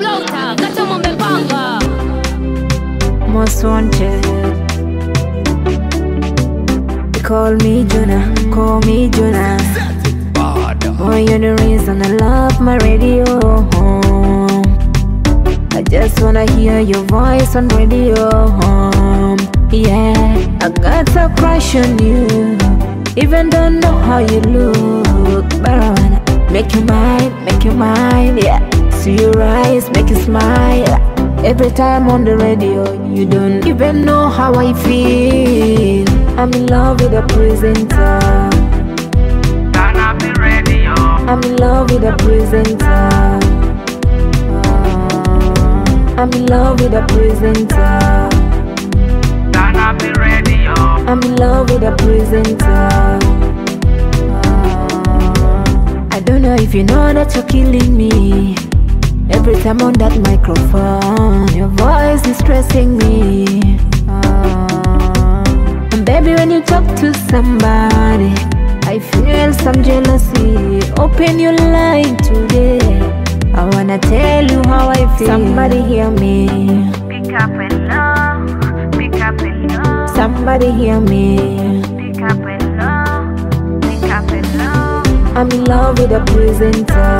Flauta, kata mumepanga most wanted. They call me Juna, call me Juna. Boy, you're the reason I love my radio. Home. I just wanna hear your voice on radio. Home. Yeah, I got a crush on you. Even don't know how you look, but I wanna make you mine, make you mine. Yeah, see your eyes, make you smile. Every time on the radio, you don't even know how I feel. I'm in love with a presenter. Turn up the radio. I'm in love with a presenter. I'm in love with a presenter. Turn up the radio. I'm in love with a presenter. I don't know if you know that you're killing me. Every time on that microphone, your voice is stressing me. Ah, and baby, when you talk to somebody, I feel some jealousy. Open your line today. I wanna tell you how I feel. Somebody hear me. Pick up and love. Pick up and love. Somebody hear me. Pick up and love. Pick up and love. I'm in love with a presenter.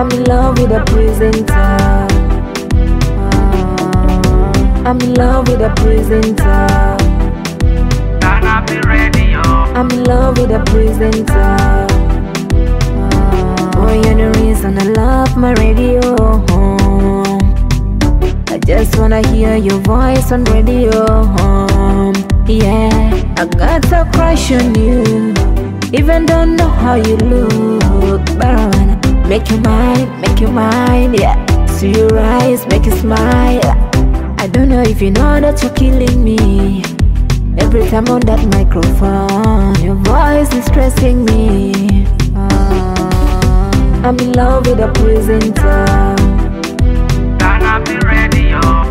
I'm in love with a presenter. Ah, I'm in love with a presenter. Turn up the radio. I'm in love with a presenter. Ah, Boy, you're the reason I love my radio. I just wanna hear your voice on radio. Yeah, I got a crush on you. Even don't know how you look, but make you mine, make you mine. Yeah, see your eyes, make you smile. I don't know if you know that you're killing me. Every time on that microphone, your voice is stressing me. Ah, I'm in love with a presenter.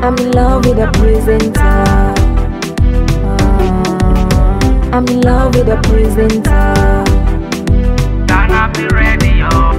I'm in love with a presenter. Ah, I'm in love with a presenter.